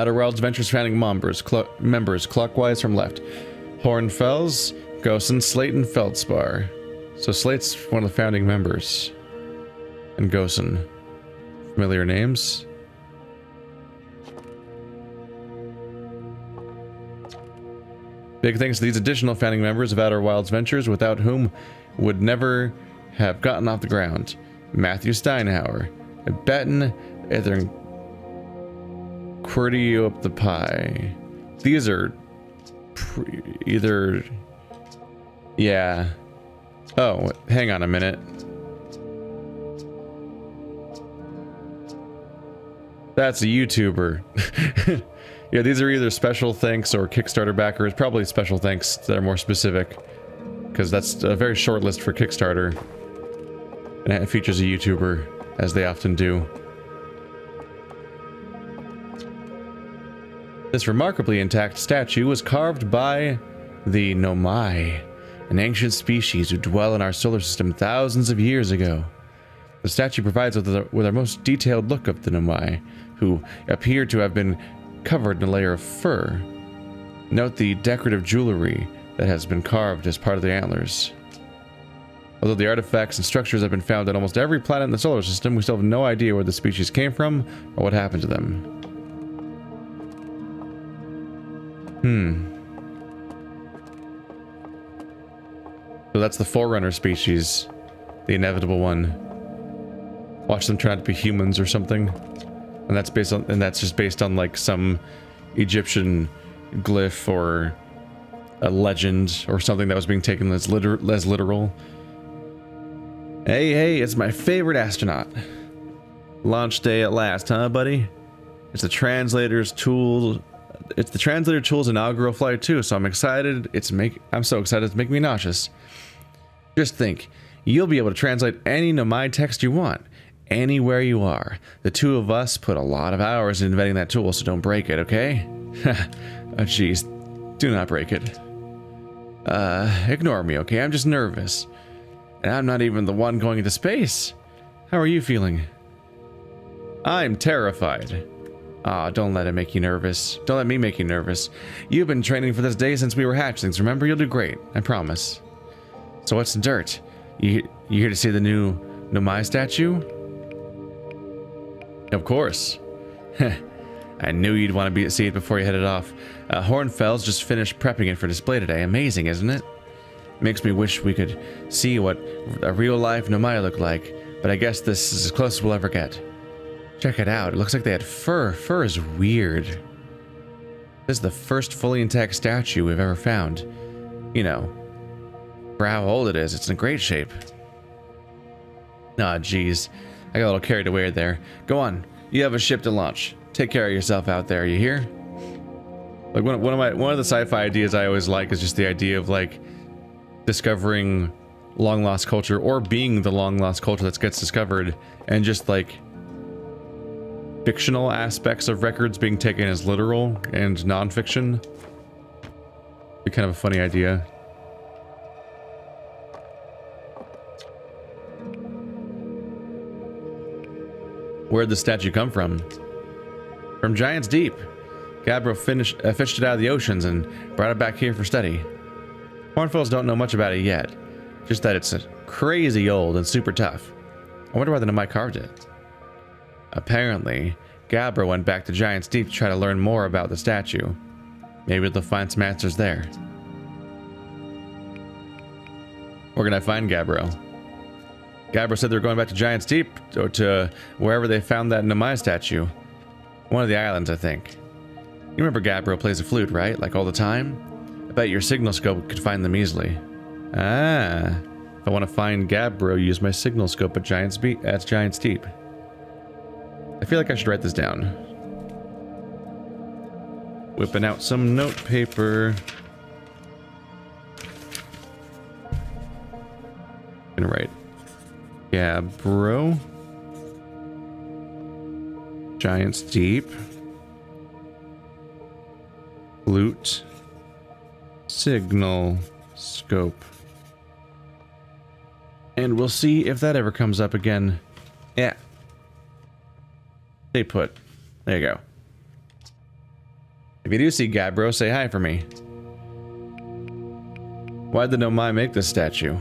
Outer Wilds Ventures founding members, cl members clockwise from left. Hornfels, Gossan, Slayton, Feldspar. So Slate's one of the founding members. And Gossan. Familiar names? Big thanks to these additional founding members of Outer Wilds Ventures, without whom would never have gotten off the ground. Matthew Steinhauer, Benton, Ethern QWERTY up the pie. These are either... Yeah. Oh, hang on a minute. That's a YouTuber. Yeah, these are either special thanks or Kickstarter backers. Probably special thanks that are more specific. Because that's a very short list for Kickstarter. And it features a YouTuber, as they often do. This remarkably intact statue was carved by the Nomai, an ancient species who dwell in our solar system thousands of years ago. The statue provides with, with our most detailed look of the Nomai, who appear to have been covered in a layer of fur. Note the decorative jewelry that has been carved as part of the antlers. Although the artifacts and structures have been found on almost every planet in the solar system, we still have no idea where the species came from or what happened to them. Hmm. So that's the Forerunner species. The inevitable one. Watch them out to be humans or something. And that's based on, and that's just based on like some Egyptian glyph or a legend or something that was being taken as, liter as literal. Hey, hey, it's my favorite astronaut. Launch day at last, huh, buddy? It's the translator's tool. It's the translator tool's inaugural flight too, so I'm excited. It's make. I'm so excited it's making me nauseous. Just think, you'll be able to translate any Nomai text you want anywhere you are. The two of us put a lot of hours in inventing that tool, so don't break it, okay? oh, jeez. Do not break it. Uh, ignore me, okay? I'm just nervous. And I'm not even the one going into space. How are you feeling? I'm terrified. Ah, oh, don't let it make you nervous. Don't let me make you nervous. You've been training for this day since we were hatchlings. Remember, you'll do great. I promise. So what's the dirt? You, you here to see the new Nomai statue? Of course. I knew you'd want to be, see it before you headed off. Uh, Hornfels just finished prepping it for display today. Amazing, isn't it? Makes me wish we could see what a real-life Nomai looked like, but I guess this is as close as we'll ever get. Check it out. It looks like they had fur. Fur is weird. This is the first fully intact statue we've ever found. You know, for how old it is, it's in great shape. Ah, oh, jeez. I got a little carried away there. Go on. You have a ship to launch. Take care of yourself out there. You hear? Like one, one of my one of the sci-fi ideas I always like is just the idea of like discovering long lost culture or being the long lost culture that gets discovered and just like fictional aspects of records being taken as literal and nonfiction. Be kind of a funny idea. Where'd the statue come from? From Giant's Deep. Gabbro finished, uh, fished it out of the oceans and brought it back here for study. Hornfels don't know much about it yet, just that it's crazy old and super tough. I wonder why the Nomai carved it. Apparently, Gabbro went back to Giant's Deep to try to learn more about the statue. Maybe they'll find some answers there. Where can I find Gabbro? Gabbro said they're going back to Giant's Deep, or to wherever they found that Nomai statue. One of the islands, I think. You remember Gabbro plays a flute, right? Like all the time? I bet your signal scope could find them easily. Ah. If I want to find Gabbro, use my signal scope at Giant's, Be at Giant's Deep. I feel like I should write this down. Whipping out some note paper. Gonna write yeah, bro. Giant's Deep. Loot. Signal. Scope. And we'll see if that ever comes up again. Yeah. Stay put. There you go. If you do see Gabbro, say hi for me. Why'd the Nomai make this statue?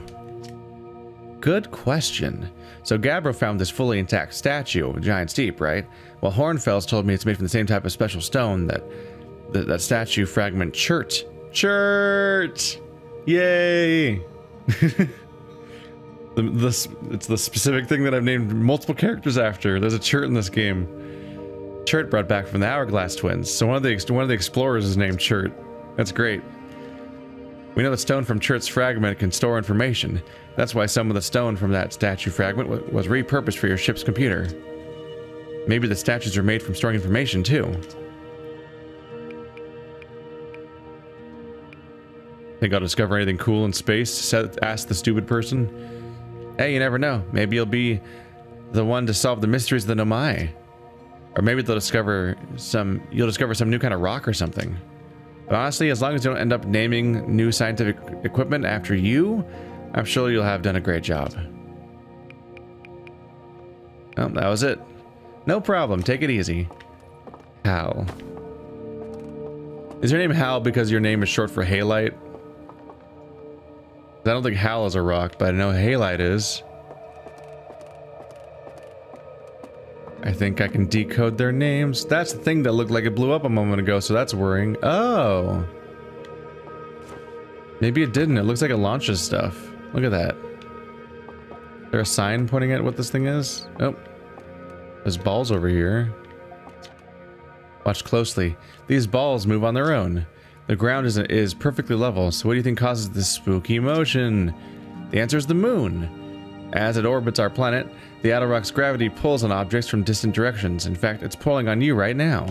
Good question. So Gabbro found this fully intact statue of Giant's Deep, right? Well, Hornfels told me it's made from the same type of special stone that that, that statue fragment Chert. Chert! Yay! the, this, it's the specific thing that I've named multiple characters after. There's a Chert in this game. Chert brought back from the Hourglass Twins. So one of the one of the explorers is named Chert. That's great. We know the stone from Chert's fragment can store information. That's why some of the stone from that statue fragment was repurposed for your ship's computer. Maybe the statues are made from storing information too. Think I'll discover anything cool in space? Ask the stupid person. Hey, you never know. Maybe you'll be the one to solve the mysteries of the Nomai. Or maybe they'll discover some, you'll discover some new kind of rock or something. But honestly, as long as you don't end up naming new scientific equipment after you, I'm sure you'll have done a great job. Oh, that was it. No problem, take it easy. Hal. Is your name Hal because your name is short for Halite? I don't think Hal is a rock, but I know Halite is. I think I can decode their names. That's the thing that looked like it blew up a moment ago, so that's worrying. Oh. Maybe it didn't. It looks like it launches stuff. Look at that. Is there a sign pointing at what this thing is? Oh. There's balls over here. Watch closely. These balls move on their own. The ground is, is perfectly level, so what do you think causes this spooky motion? The answer is the moon. As it orbits our planet, the outer rock's gravity pulls on objects from distant directions. In fact, it's pulling on you right now.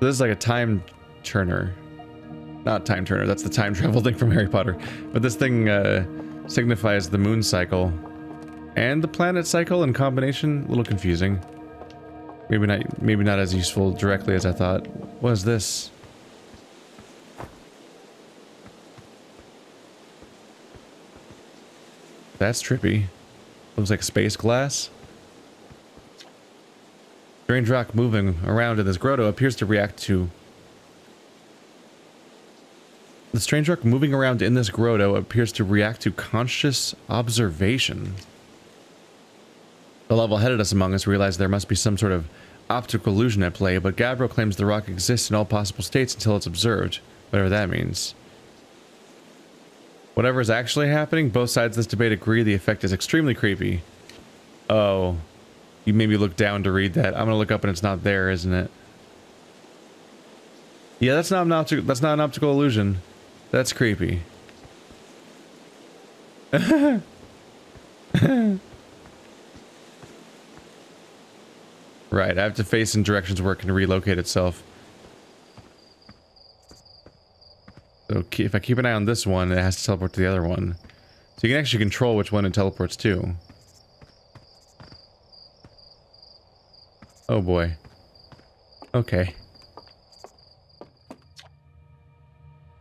This is like a time turner. Not time turner, that's the time travel thing from Harry Potter. But this thing uh, signifies the moon cycle and the planet cycle in combination. A little confusing. Maybe not maybe not as useful directly as I thought. What is this? That's trippy. Looks like space glass. Strange rock moving around in this grotto appears to react to... The strange rock moving around in this grotto appears to react to conscious observation. The level-headed us among us realize there must be some sort of optical illusion at play, but Gabbro claims the rock exists in all possible states until it's observed, whatever that means. Whatever is actually happening, both sides of this debate agree the effect is extremely creepy. Oh. You made me look down to read that. I'm gonna look up and it's not there, isn't it? Yeah, that's not an optical that's not an optical illusion. That's creepy. Right, I have to face in directions where it can relocate itself. So if I keep an eye on this one, it has to teleport to the other one. So you can actually control which one it teleports to. Oh boy. Okay.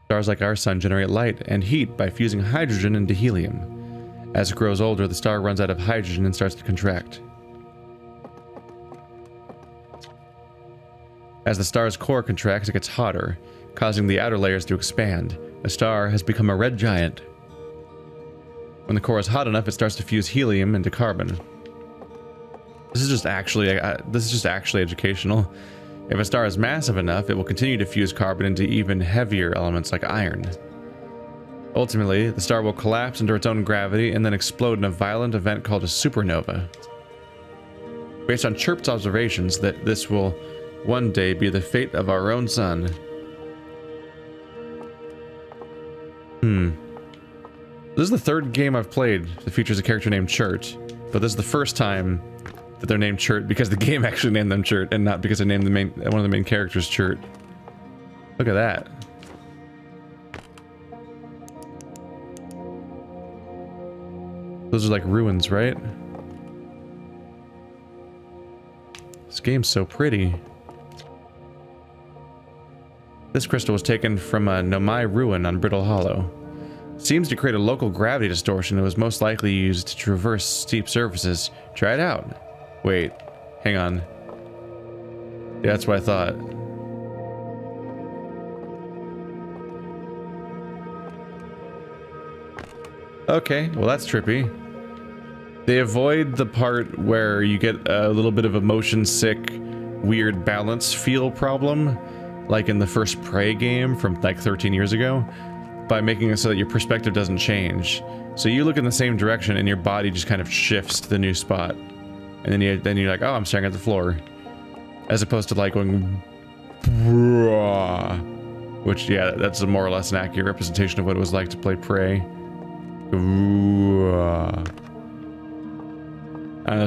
Stars like our sun generate light and heat by fusing hydrogen into helium. As it grows older, the star runs out of hydrogen and starts to contract. As the star's core contracts, it gets hotter, causing the outer layers to expand. The star has become a red giant. When the core is hot enough, it starts to fuse helium into carbon. This is just actually uh, this is just actually educational. If a star is massive enough, it will continue to fuse carbon into even heavier elements like iron. Ultimately, the star will collapse under its own gravity and then explode in a violent event called a supernova. Based on Chert's observations, that this will one day be the fate of our own sun. This is the third game I've played that features a character named Chert, but this is the first time that they're named Chert because the game actually named them Chert and not because I named the main one of the main characters Chert. Look at that. Those are like ruins, right? This game's so pretty. This crystal was taken from a Nomai ruin on Brittle Hollow seems to create a local gravity distortion that was most likely used to traverse steep surfaces. Try it out. Wait, hang on. Yeah, that's what I thought. Okay, well that's trippy. They avoid the part where you get a little bit of a motion sick, weird balance feel problem, like in the first Prey game from like 13 years ago, by making it so that your perspective doesn't change. So you look in the same direction and your body just kind of shifts to the new spot. And then you then you're like, oh, I'm staring at the floor. As opposed to like going which yeah, that's a more or less an accurate representation of what it was like to play Prey.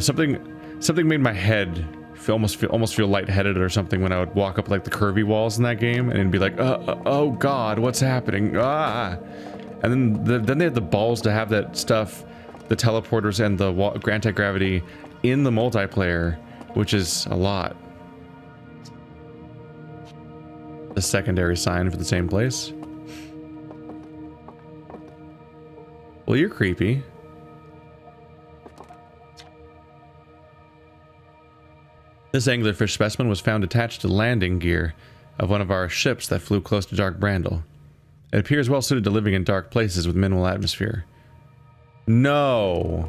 Something, something made my head feel almost feel almost feel lightheaded or something when I would walk up like the curvy walls in that game and it'd be like, uh, uh, oh god, what's happening? Ah, and then the, then they had the balls to have that stuff, the teleporters and the anti-gravity in the multiplayer, which is a lot. A secondary sign for the same place. Well, you're creepy. This anglerfish specimen was found attached to the landing gear of one of our ships that flew close to Dark Bramble. It appears well suited to living in dark places with minimal atmosphere. No.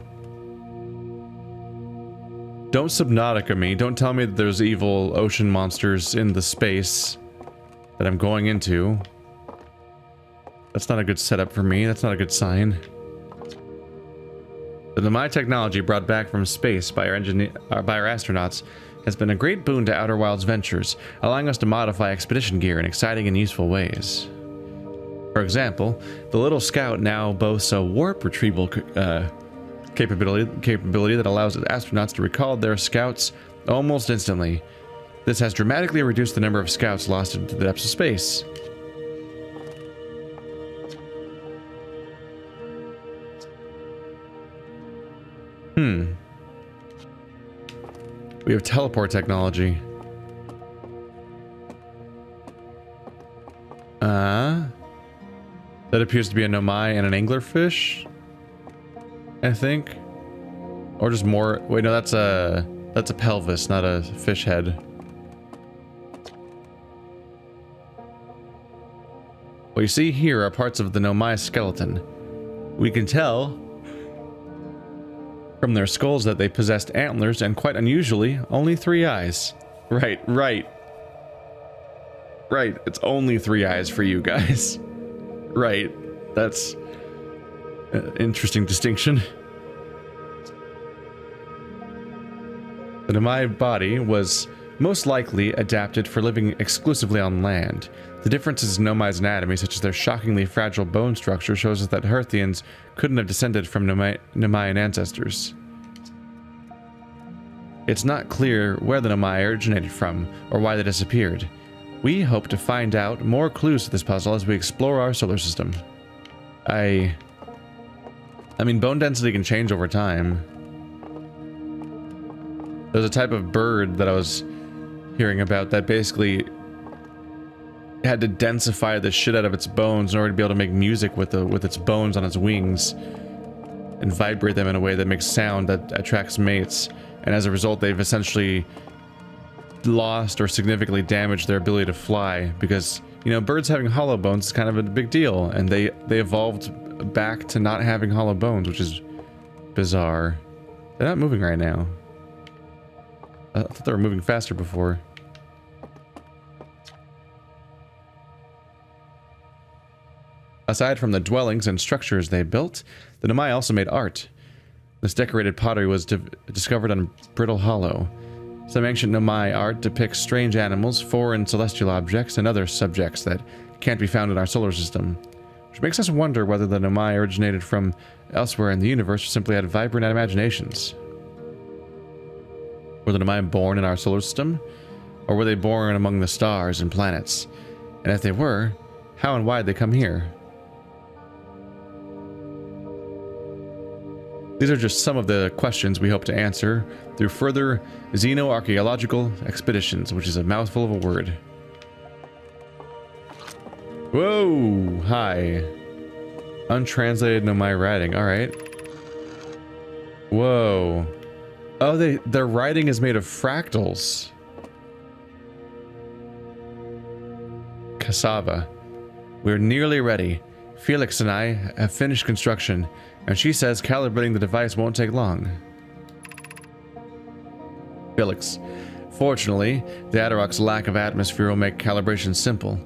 Don't Subnautica me. Don't tell me that there's evil ocean monsters in the space that I'm going into. That's not a good setup for me. That's not a good sign. The Nomai technology brought back from space by our, uh, by our astronauts has been a great boon to Outer Wilds ventures, allowing us to modify expedition gear in exciting and useful ways. For example, the Little Scout now boasts a warp retrieval uh, capability, capability that allows astronauts to recall their scouts almost instantly. This has dramatically reduced the number of scouts lost into the depths of space. We have teleport technology. Uh, that appears to be a Nomai and an anglerfish. I think. Or just more. Wait, no, that's a that's a pelvis, not a fish head. What you see here are parts of the Nomai skeleton. We can tell from their skulls that they possessed antlers and quite unusually, only three eyes. Right, right. Right, it's only three eyes for you guys. right, that's an interesting distinction. The Nomai body was most likely adapted for living exclusively on land. The differences in Nomai's anatomy, such as their shockingly fragile bone structure, shows us that Hearthians couldn't have descended from Nomaian ancestors. It's not clear where the Nomai originated from, or why they disappeared. We hope to find out more clues to this puzzle as we explore our solar system. I... I mean, bone density can change over time. There's a type of bird that I was hearing about that basically had to densify the shit out of its bones in order to be able to make music with the with its bones on its wings and vibrate them in a way that makes sound that attracts mates. And as a result they've essentially lost or significantly damaged their ability to fly because you know birds having hollow bones is kind of a big deal. And they they evolved back to not having hollow bones which is bizarre. They're not moving right now I thought they were moving faster before Aside from the dwellings and structures they built, the Nomai also made art. This decorated pottery was discovered on Brittle Hollow. Some ancient Nomai art depicts strange animals, foreign celestial objects, and other subjects that can't be found in our solar system. Which makes us wonder whether the Nomai originated from elsewhere in the universe or simply had vibrant imaginations. Were the Nomai born in our solar system? Or were they born among the stars and planets? And if they were, how and why did they come here? These are just some of the questions we hope to answer through further xenoarchaeological expeditions, which is a mouthful of a word. Whoa! Hi. Untranslated Nomai writing. Alright. Whoa. Oh, they their writing is made of fractals. Cassava. We're nearly ready. Filix and I have finished construction, and she says calibrating the device won't take long. Filix. Fortunately, the Attlerock's lack of atmosphere will make calibration simple.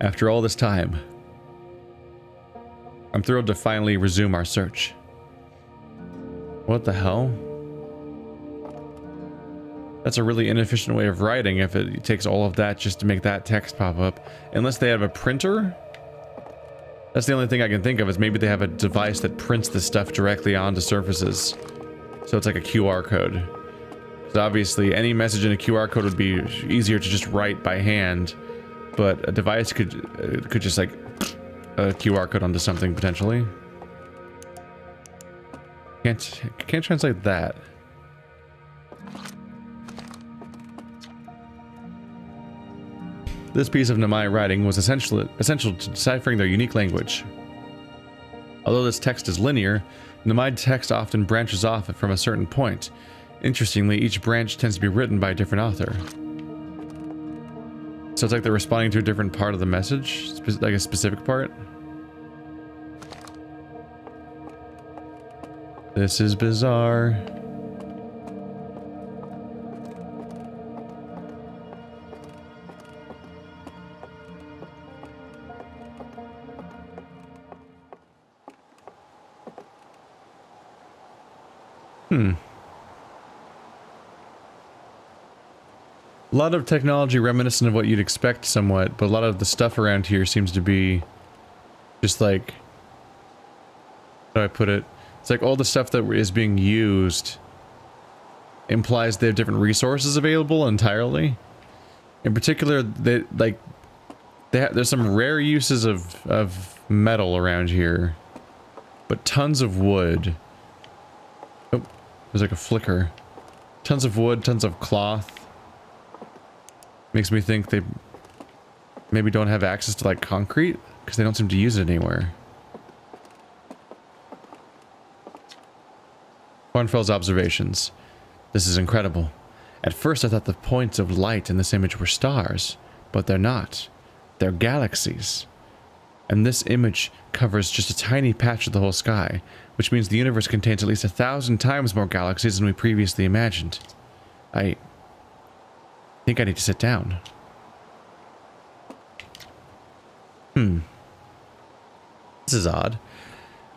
After all this time, I'm thrilled to finally resume our search. What the hell? That's a really inefficient way of writing if it takes all of that just to make that text pop up. Unless they have a printer? That's the only thing I can think of is maybe they have a device that prints the stuff directly onto surfaces. So it's like a QR code. So obviously any message in a QR code would be easier to just write by hand, but a device could uh, could just like a QR code onto something potentially. Can't can't translate that. This piece of Nomai writing was essential, essential to deciphering their unique language. Although this text is linear, Nomai text often branches off from a certain point. Interestingly, each branch tends to be written by a different author. So it's like they're responding to a different part of the message, like a specific part. This is bizarre. Lot of technology reminiscent of what you'd expect somewhat, but a lot of the stuff around here seems to be just like, how do I put it? It's like all the stuff that is being used implies they have different resources available entirely. In particular, they like they there's some rare uses of of metal around here, but tons of wood. Oh, there's like a flicker. Tons of wood, tons of cloth. Makes me think they maybe don't have access to like concrete because they don't seem to use it anywhere. Hornfels's observations. This is incredible. At first I thought the points of light in this image were stars, but they're not. They're galaxies. And this image covers just a tiny patch of the whole sky, which means the universe contains at least a thousand times more galaxies than we previously imagined. I think I need to sit down. Hmm. This is odd.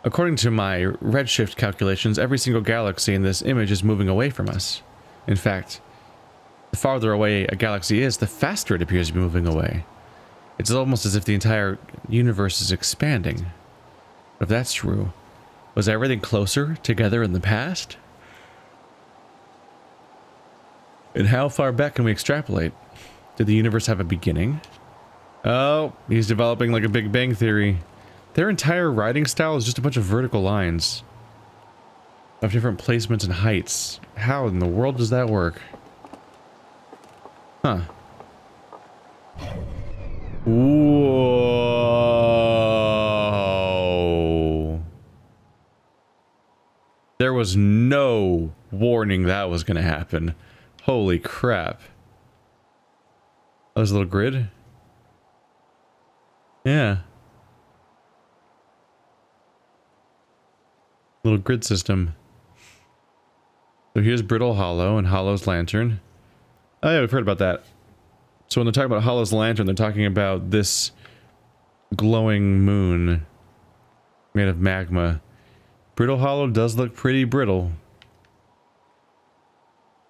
According to my redshift calculations, every single galaxy in this image is moving away from us. In fact, the farther away a galaxy is, the faster it appears to be moving away. It's almost as if the entire universe is expanding. If that's true, was everything closer together in the past? And how far back can we extrapolate? Did the universe have a beginning? Oh, he's developing like a Big Bang Theory. Their entire writing style is just a bunch of vertical lines. Of different placements and heights. How in the world does that work? Huh. Whoa. There was no warning that was going to happen. Holy crap. That was a little grid? Yeah. Little grid system. So here's Brittle Hollow and Hollow's Lantern. Oh yeah, we've heard about that. So when they're talking about Hollow's Lantern, they're talking about this glowing moon made of magma. Brittle Hollow does look pretty brittle.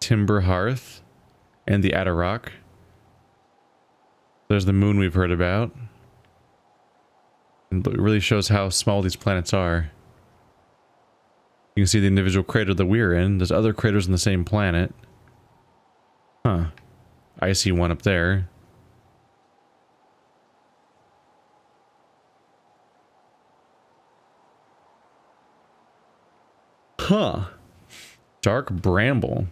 Timber Hearth and the Attlerock. There's the moon we've heard about. And it really shows how small these planets are. You can see the individual crater that we're in. There's other craters on the same planet. Huh. I see one up there. Huh. Dark bramble.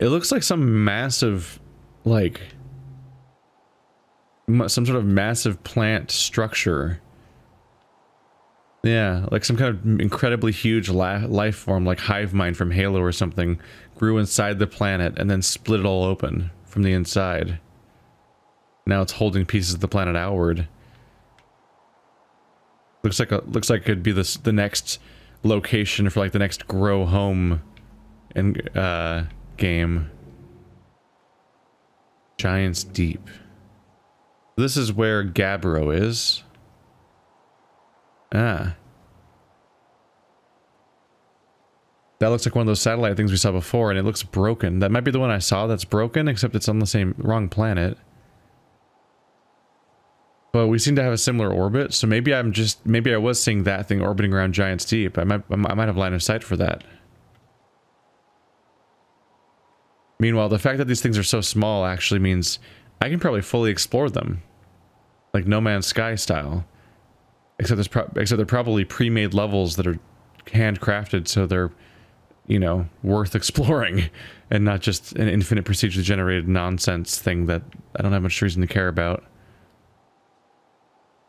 It looks like some massive, like, some sort of massive plant structure. Yeah, like some kind of incredibly huge life form, like hive mind from Halo or something, grew inside the planet and then split it all open from the inside. Now it's holding pieces of the planet outward. Looks like a looks like it could be the next location for like the next grow home and uh game. Giants Deep. This is where Gabbro is. Ah. That looks like one of those satellite things we saw before, and it looks broken. That might be the one I saw that's broken, except it's on the same wrong planet. But we seem to have a similar orbit, so maybe I'm just maybe I was seeing that thing orbiting around Giants Deep. I might I might have line of sight for that. Meanwhile, the fact that these things are so small actually means I can probably fully explore them, like No Man's Sky style. Except there's except they're probably pre-made levels that are handcrafted, so they're you know, worth exploring and not just an infinite procedurally generated nonsense thing that I don't have much reason to care about.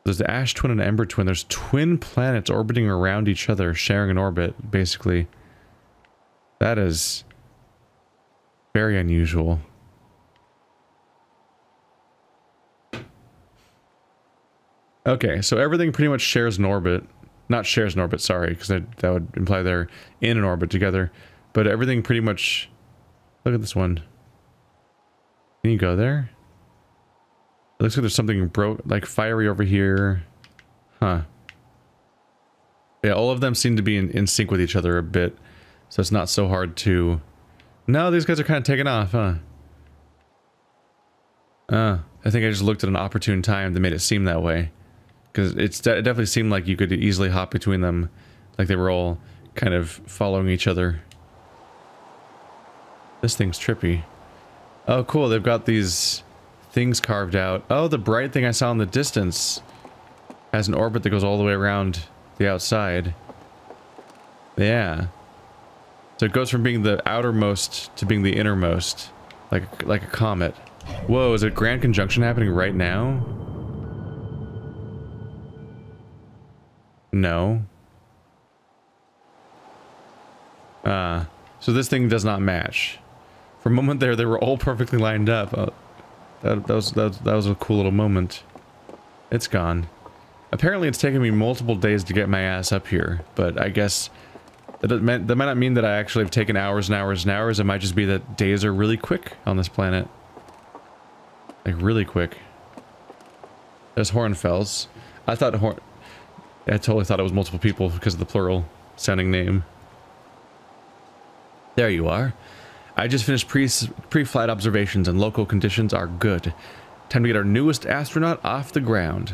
There's the Ash Twin and Ember Twin. There's twin planets orbiting around each other, sharing an orbit, basically. That is very unusual. Okay, so everything pretty much shares an orbit. Not shares an orbit, sorry, because that, that would imply they're in an orbit together. But everything pretty much... Look at this one. Can you go there? It looks like there's something broke, like fiery over here. Huh. Yeah, all of them seem to be in, in sync with each other a bit. So it's not so hard to... No, these guys are kind of taking off, huh? Uh, I think I just looked at an opportune time that made it seem that way. Because it definitely seemed like you could easily hop between them. Like they were all kind of following each other. This thing's trippy. Oh, cool. They've got these things carved out. Oh, the bright thing I saw in the distance has an orbit that goes all the way around the outside. Yeah. So it goes from being the outermost to being the innermost. Like, like a comet. Whoa, is a grand conjunction happening right now? No. Uh, so this thing does not match. For a moment there, they were all perfectly lined up. Uh, that, that, was, that, that was a cool little moment. It's gone. Apparently it's taken me multiple days to get my ass up here, but I guess that, might not mean that I actually have taken hours and hours and hours. It might just be that days are really quick on this planet. Like, really quick. There's Hornfels. I thought Horn... I totally thought it was multiple people because of the plural sounding name. There you are. I just finished pre-flight pre observations and local conditions are good. Time to get our newest astronaut off the ground.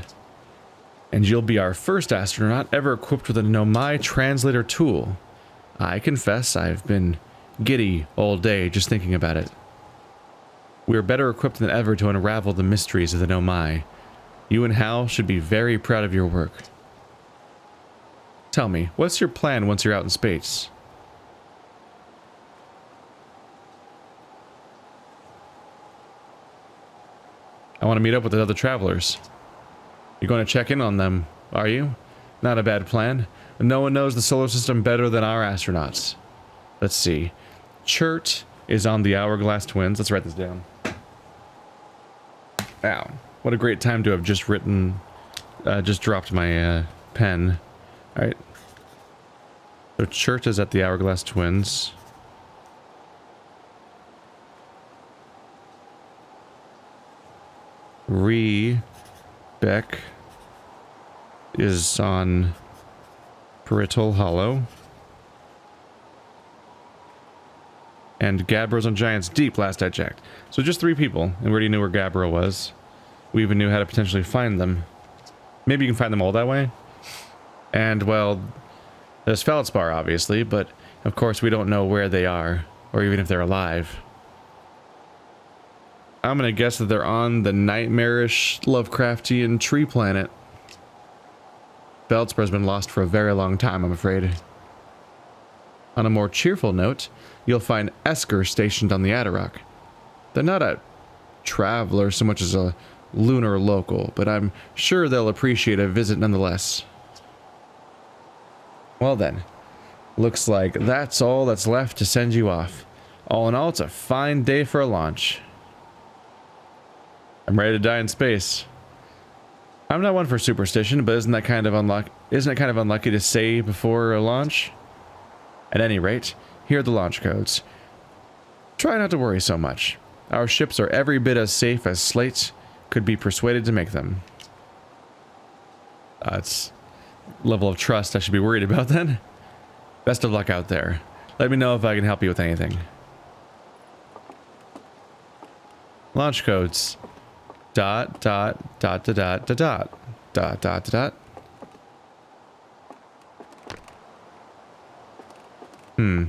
And you'll be our first astronaut ever equipped with a Nomai translator tool. I confess I've been giddy all day just thinking about it. We are better equipped than ever to unravel the mysteries of the Nomai. You and Hal should be very proud of your work. Tell me, what's your plan once you're out in space? I want to meet up with the other travelers. You're going to check in on them, are you? Not a bad plan. No one knows the solar system better than our astronauts. Let's see. Chert is on the Hourglass Twins. Let's write this down. Wow. What a great time to have just written, uh, just dropped my uh, pen. Alright. So Chert is at the Hourglass Twins. Re Beck is on Brittle Hollow. And Gabbro's on Giants Deep, last I checked. So just three people, and we already knew where Gabbro was. We even knew how to potentially find them. Maybe you can find them all that way? And, well, there's Feldspar, obviously, but of course we don't know where they are, or even if they're alive. I'm gonna guess that they're on the nightmarish Lovecraftian tree planet. Feldspar's been lost for a very long time, I'm afraid. On a more cheerful note, you'll find Esker stationed on the Attlerock. They're not a traveler so much as a lunar local, but I'm sure they'll appreciate a visit nonetheless. Well then, looks like that's all that's left to send you off. All in all, it's a fine day for a launch. I'm ready to die in space. I'm not one for superstition, but isn't that kind of unlucky? Isn't it kind of unlucky to say before a launch? At any rate, here are the launch codes. Try not to worry so much. Our ships are every bit as safe as Slate could be persuaded to make them. That's level of trust I should be worried about then. Best of luck out there. Let me know if I can help you with anything. Launch codes. Dot, dot, dot, dot, dot, dot, dot, dot, dot, dot. Hmm.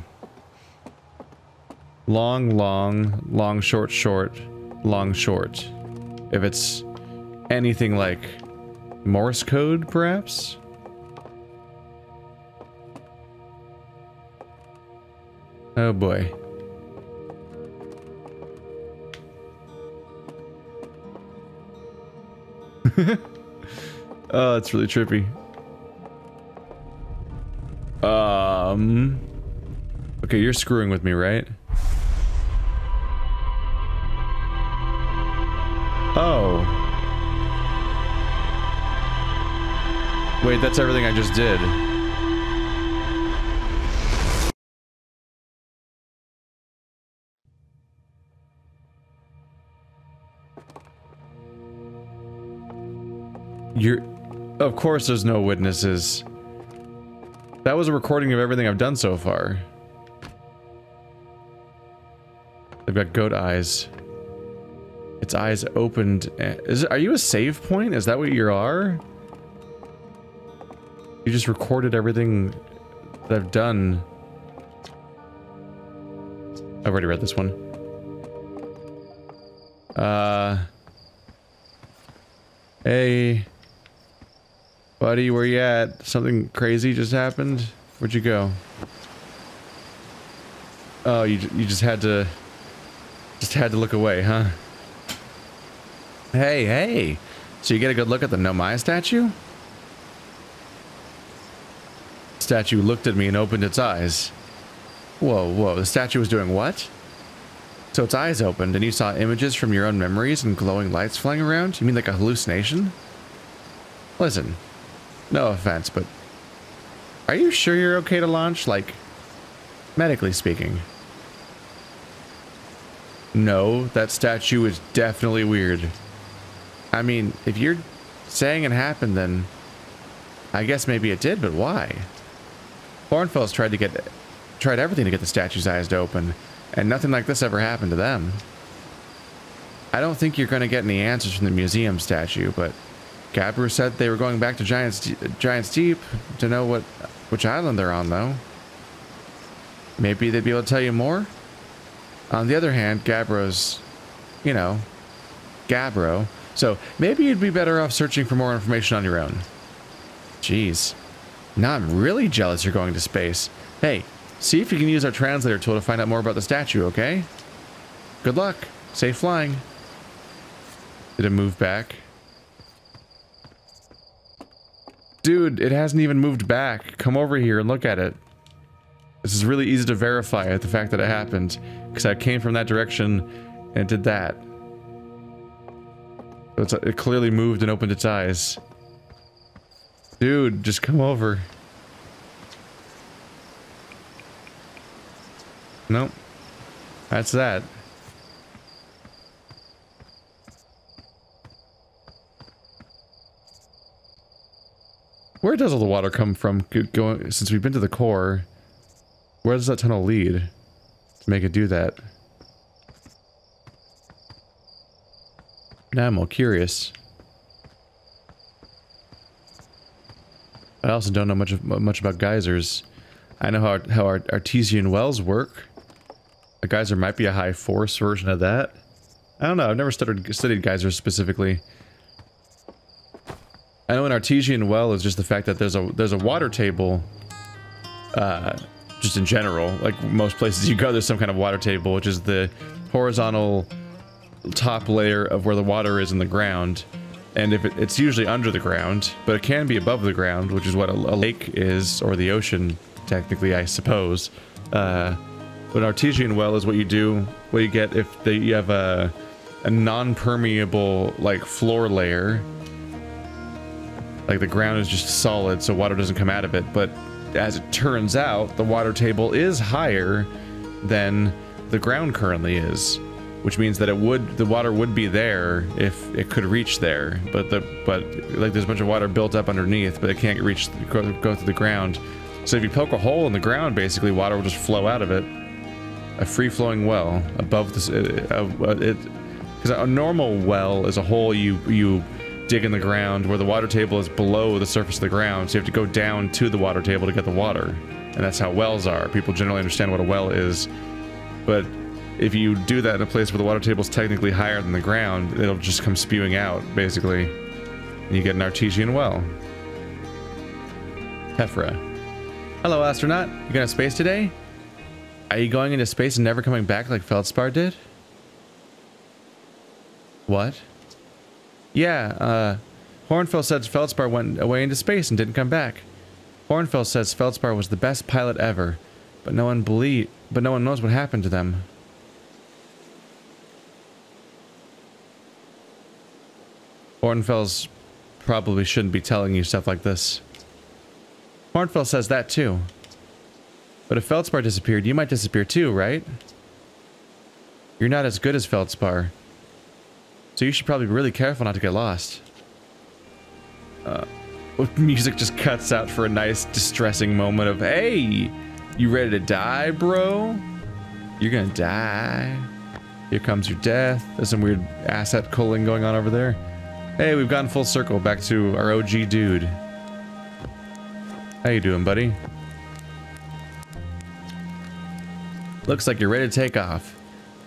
Long, long, long, short, short, long, short. If it's anything like Morse code, perhaps? Oh boy. Oh, it's really trippy. Um. Okay, you're screwing with me, right? Oh. Wait, that's everything I just did. You're... Of course there's no witnesses. That was a recording of everything I've done so far. They've got goat eyes. Its eyes opened. Is it, are you a save point? Is that what you are? You just recorded everything that I've done. I've already read this one. Uh... Hey... Buddy, where you at? Something crazy just happened? Where'd you go? Oh, you, you just had to... Just had to look away, huh? Hey, hey! So you get a good look at the Nomai statue? Statue looked at me and opened its eyes. Whoa, whoa, the statue was doing what? So its eyes opened and you saw images from your own memories and glowing lights flying around? You mean like a hallucination? Listen, no offense, but are you sure you're okay to launch? Like, medically speaking. No, that statue is definitely weird. I mean, if you're saying it happened, then I guess maybe it did, but why? Hornfels tried to get, tried everything to get the statue's eyes to open, and nothing like this ever happened to them. I don't think you're going to get any answers from the museum statue, but Gabbro said they were going back to Giant's, Giant's Deep to know what which island they're on, though. Maybe they'd be able to tell you more? On the other hand, Gabbro's, you know, Gabbro. So maybe you'd be better off searching for more information on your own. Jeez. Now I'm really jealous you're going to space. Hey, see if you can use our translator tool to find out more about the statue, okay? Good luck. Safe flying. Did it move back? Dude, it hasn't even moved back. Come over here and look at it. This is really easy to verify the fact that it happened. Because I came from that direction and did that. It clearly moved and opened its eyes. Dude, just come over. Nope. That's that. Does all the water come from? Going since we've been to the core, where does that tunnel lead to make it do that? Now I'm all curious. I also don't know much of, much about geysers. I know how how artesian wells work. A geyser might be a high force version of that. I don't know. I've never studied studied geysers specifically. I know an artesian well is just the fact that there's a there's a water table. Uh, just in general, like most places you go, there's some kind of water table, which is the horizontal top layer of where the water is in the ground. And if it, it's usually under the ground, but it can be above the ground, which is what a, a lake is, or the ocean, technically, I suppose. Uh, but an artesian well is what you do, what you get if the, you have a, a non-permeable, like, floor layer Like the ground is just solid, so water doesn't come out of it. But as it turns out, the water table is higher than the ground currently is, which means that it would the water would be there if it could reach there. But the but like there's a bunch of water built up underneath, but it can't reach go, go through the ground. So if you poke a hole in the ground, basically water will just flow out of it. A free-flowing well above this, uh, uh, it, because a normal well is a hole you you dig in the ground where the water table is below the surface of the ground, so you have to go down to the water table to get the water. And that's how wells are. People generally understand what a well is. But if you do that in a place where the water table is technically higher than the ground, it'll just come spewing out, basically. And you get an artesian well. Tephra. Hello, astronaut. You going to space today? Are you going into space and never coming back like Feldspar did? What? Yeah, uh, Hornfels says Feldspar went away into space and didn't come back. Hornfels says Feldspar was the best pilot ever, but no one believe, but no one knows what happened to them. Hornfels probably shouldn't be telling you stuff like this. Hornfeld says that too. But if Feldspar disappeared, you might disappear too, right? You're not as good as Feldspar. So you should probably be really careful not to get lost. Uh, music just cuts out for a nice distressing moment of, hey, you ready to die, bro? You're gonna die. Here comes your death. There's some weird asset culling going on over there. Hey, we've gotten full circle back to our OG dude. How you doing, buddy? Looks like you're ready to take off.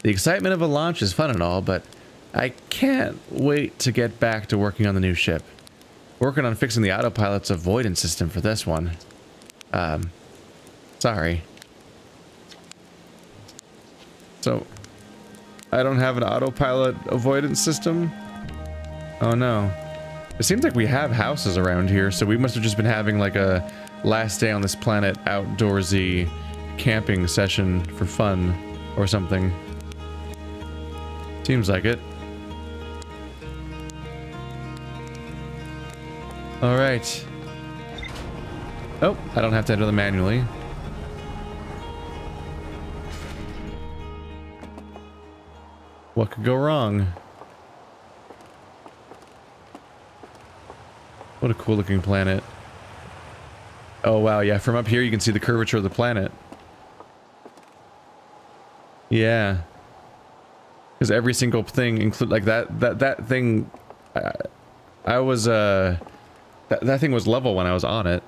The excitement of a launch is fun and all, but I can't wait to get back to working on the new ship. Working on fixing the autopilot's avoidance system for this one. Um, sorry. So, I don't have an autopilot avoidance system? Oh no. It seems like we have houses around here, so we must have just been having like a last day on this planet outdoorsy camping session for fun or something. Seems like it. All right. Oh, I don't have to enter them manually. What could go wrong? What a cool looking planet. Oh wow, yeah, from up here you can see the curvature of the planet. Yeah. Because every single thing include like that that that thing I, I was uh that, that thing was level when I was on it,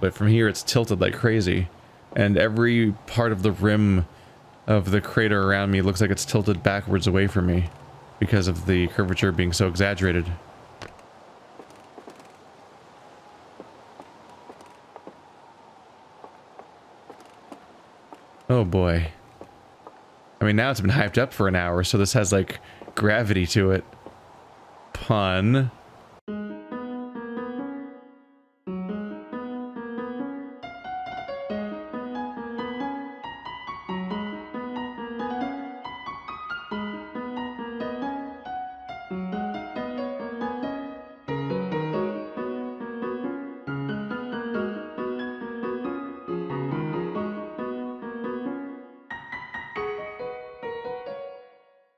but from here it's tilted like crazy. And every part of the rim of the crater around me looks like it's tilted backwards away from me because of the curvature being so exaggerated. Oh boy. I mean, now it's been hyped up for an hour, so this has like gravity to it. Pun.